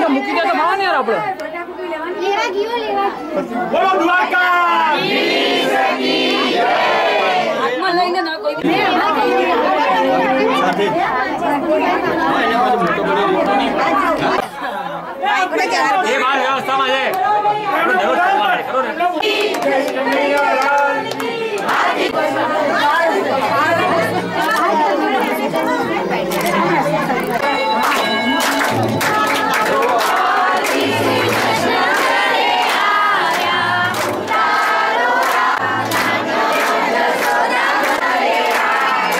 તો મૂકી આ મૂકી બહુ. મૂકી યાર बोलो द्वारका। ये बार व्यवस्था में